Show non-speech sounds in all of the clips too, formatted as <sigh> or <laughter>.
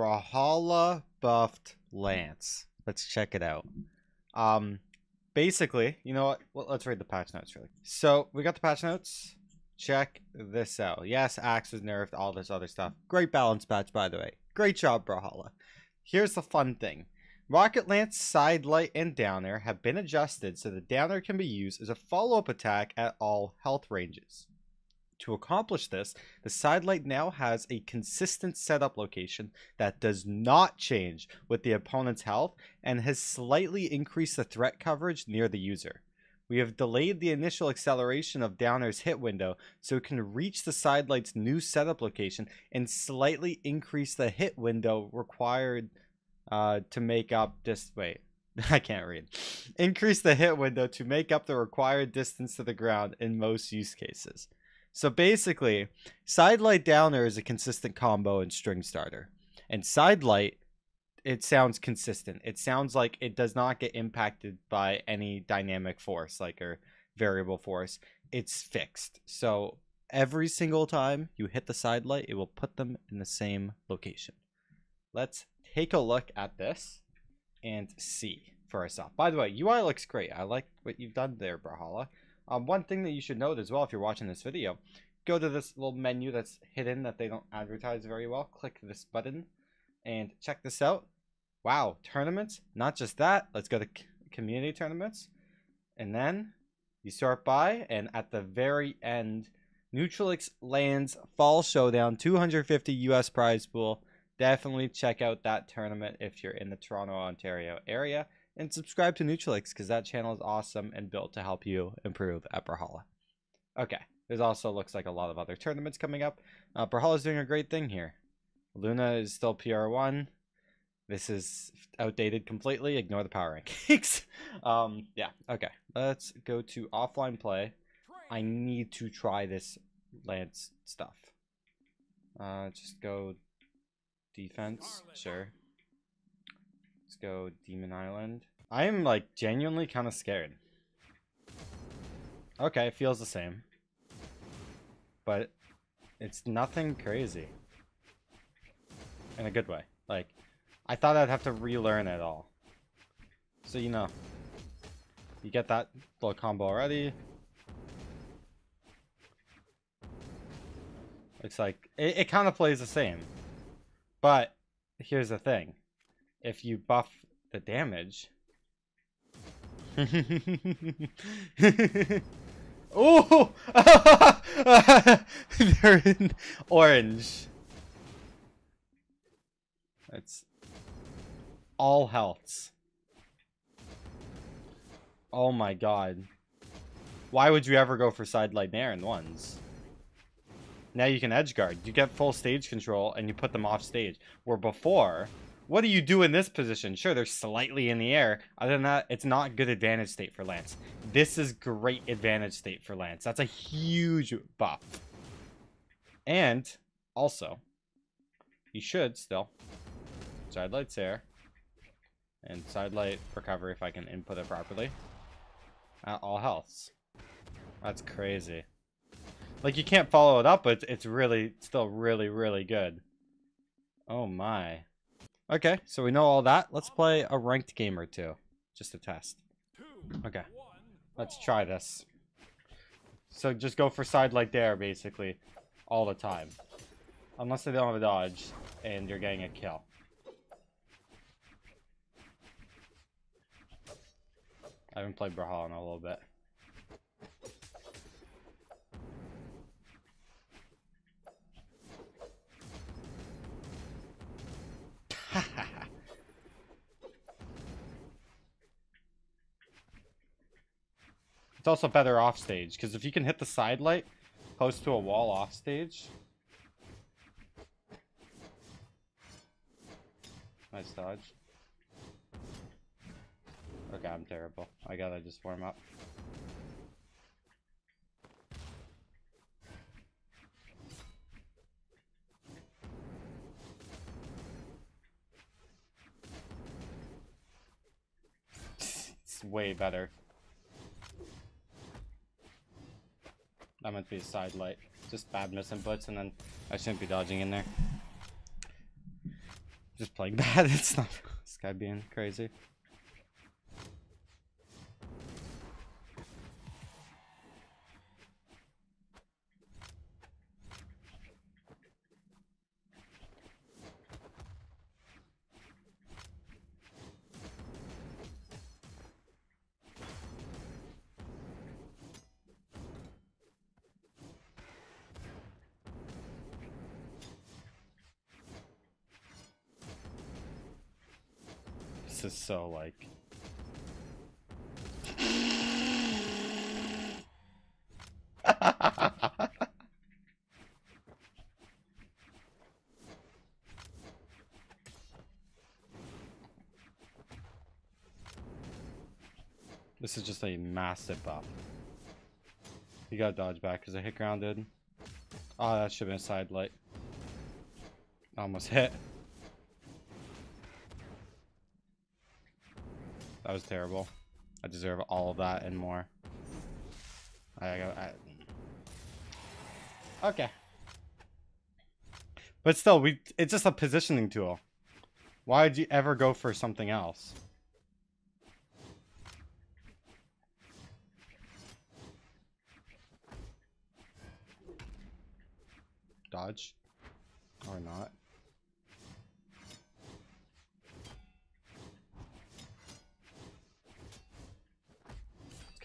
Brawlhalla buffed Lance. Let's check it out. Um, basically, you know what? Well, let's read the patch notes really. So we got the patch notes. Check this out. Yes, Axe was nerfed, all this other stuff. Great balance patch, by the way. Great job, Brawlhalla. Here's the fun thing. Rocket Lance, Side Light, and Down Air have been adjusted so the Down Air can be used as a follow-up attack at all health ranges. To accomplish this, the sidelight now has a consistent setup location that does not change with the opponent's health and has slightly increased the threat coverage near the user. We have delayed the initial acceleration of Down Air's hit window so it can reach the Sidelight's new setup location and slightly increase the hit window required uh, to make up this. Wait, <laughs> I can't read. Increase the hit window to make up the required distance to the ground in most use cases. So basically, Sidelight Down Air is a consistent combo in String Starter. And Sidelight it sounds consistent. It sounds like it does not get impacted by any dynamic force, like or variable force. It's fixed. So every single time you hit the side light, it will put them in the same location. Let's take a look at this and see for ourselves. By the way, UI looks great. I like what you've done there, Brawlhalla. Um, one thing that you should note as well if you're watching this video, go to this little menu that's hidden that they don't advertise very well. Click this button and check this out. Wow, tournaments? Not just that. Let's go to community tournaments. And then you start by, and at the very end, Neutralix lands Fall Showdown, 250 US prize pool. Definitely check out that tournament if you're in the Toronto, Ontario area. And subscribe to Neutralix because that channel is awesome and built to help you improve at Brawlhalla. Okay, there's also looks like a lot of other tournaments coming up. Uh, is doing a great thing here. Luna is still PR1. This is outdated completely. Ignore the power rankings. <laughs> um, yeah, okay. Let's go to offline play. I need to try this Lance stuff. Uh, just go defense. Sure. Let's go Demon Island. I am like genuinely kind of scared. Okay, it feels the same. But it's nothing crazy. In a good way. Like, I thought I'd have to relearn it all. So, you know. You get that little combo already. Looks like it, it kind of plays the same. But here's the thing. If you buff the damage... <laughs> oh! <laughs> They're in orange. That's all healths. Oh my god. Why would you ever go for side light in ones? Now you can edge guard. You get full stage control and you put them off stage. Where before, what do you do in this position? Sure, they're slightly in the air. Other than that, it's not good advantage state for Lance. This is great advantage state for Lance. That's a huge buff. And also, you should still side lights air and side light recovery if I can input it properly. At all healths. That's crazy. Like, you can't follow it up, but it's really, still really, really good. Oh my. Okay, so we know all that. Let's play a ranked game or two. Just to test. Okay. Let's try this. So just go for side like there, basically. All the time. Unless they don't have a dodge, and you're getting a kill. I haven't played Brawlhalla in a little bit. Also better off stage, because if you can hit the side light, close to a wall off stage. Nice dodge. Okay, I'm terrible. I gotta just warm up. <laughs> it's way better. That might be a side light. Just bad misinputs and then I shouldn't be dodging in there. Just playing <laughs> bad. It's not this guy being crazy. This is so like. <laughs> this is just a massive buff. You gotta dodge back because I hit grounded. Oh, that should have been a side light. Almost hit. That was terrible. I deserve all of that and more. I got. I... Okay. But still, we it's just a positioning tool. Why would you ever go for something else? Dodge. Or not.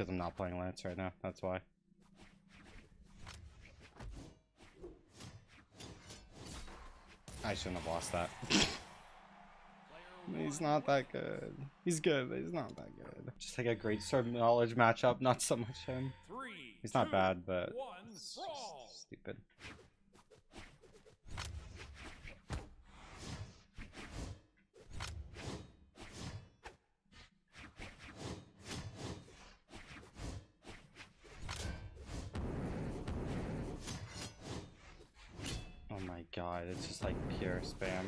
Because I'm not playing Lance right now. That's why. I shouldn't have lost that. he's not that good. He's good, but he's not that good. Just like a great sword knowledge matchup, not so much him. He's not bad, but stupid. God, it's just like pure spam.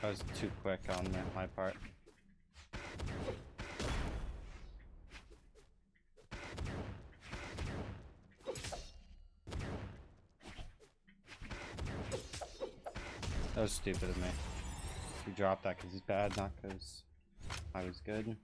That was too quick on my part. Stupid of me. He dropped that because he's bad, not because I was good.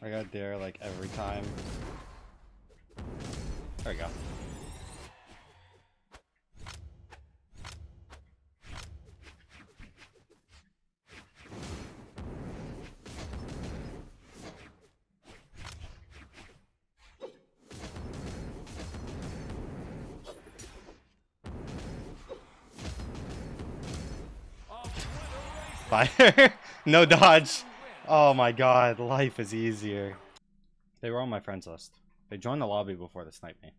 I got there like every time. There we go. Fire. <laughs> no dodge. Oh my god, life is easier. They were on my friends list. They joined the lobby before they sniped me.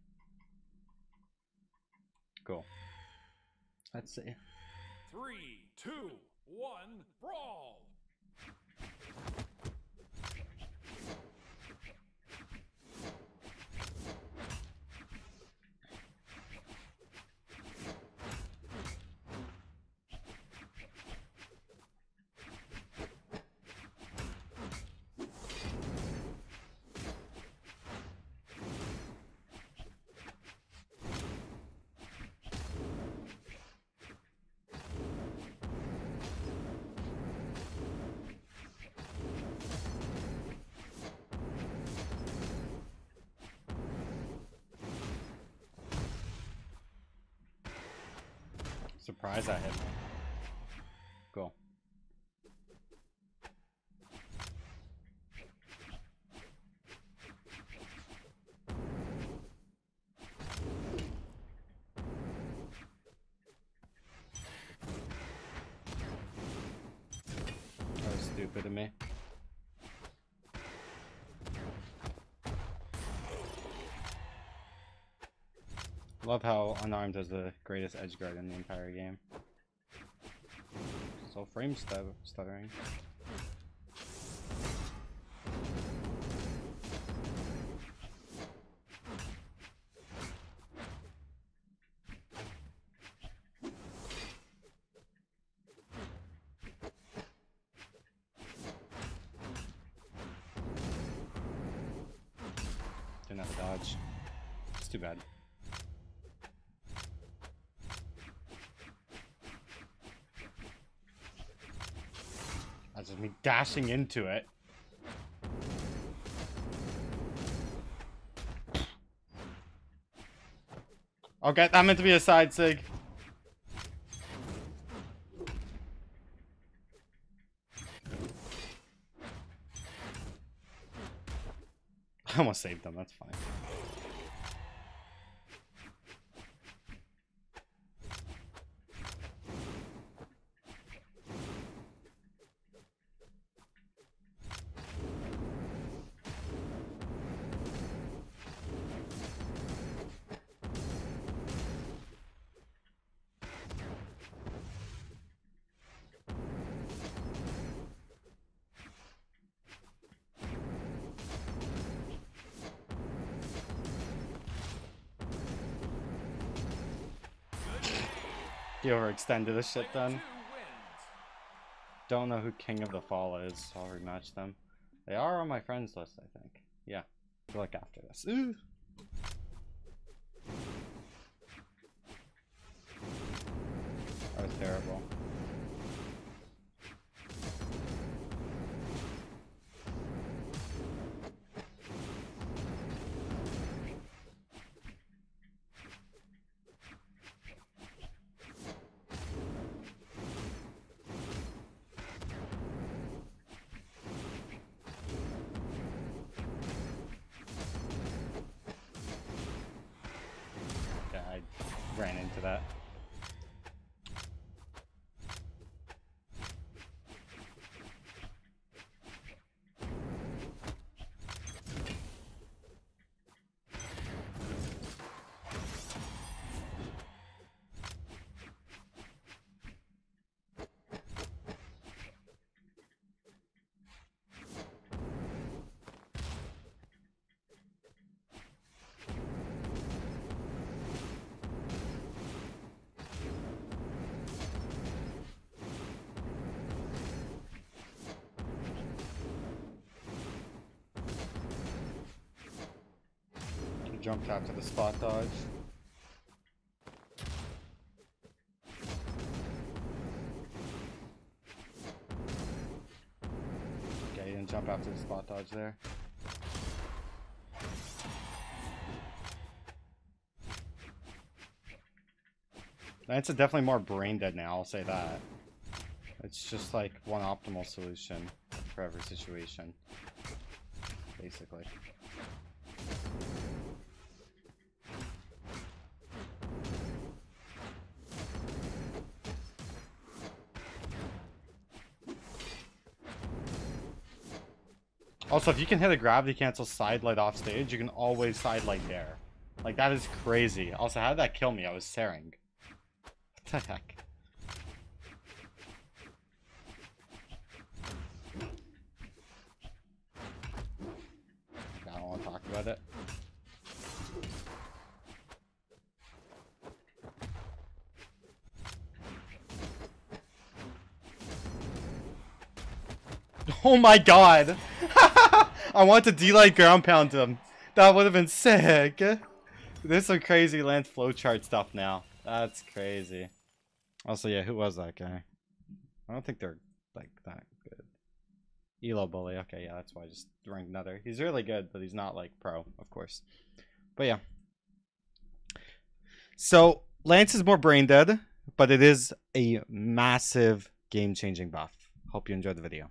Cool. Let's see. Three, two, one, brawl! Surprise I hit me. Cool. stupid of me. Love how unarmed is the greatest edge guard in the entire game. So frame stu- stuttering. Didn't have a dodge. It's too bad. Me dashing into it. Okay, that meant to be a side sig. <laughs> I almost saved them, that's fine. You overextended this shit then. Don't know who King of the Fall is, so I'll rematch them. They are on my friends list, I think. Yeah, like after this. Ooh. That was terrible. Ran into that. Jumped out to the spot dodge. Okay, you didn't jump to the spot dodge there. That's definitely more brain dead now, I'll say that. It's just like one optimal solution for every situation. Basically. Also, if you can hit a gravity cancel side light off stage, you can always side light there. Like, that is crazy. Also, how did that kill me? I was staring. What the heck? I don't want to talk about it. <laughs> Oh my god! I want to D-light ground pound him. That would have been sick. There's some crazy Lance flowchart stuff now. That's crazy. Also, yeah, who was that guy? I don't think they're like that good. Elo bully. Okay, yeah, that's why I just ranked another. He's really good, but he's not like pro, of course. But yeah. So Lance is more brain dead, but it is a massive game-changing buff. Hope you enjoyed the video.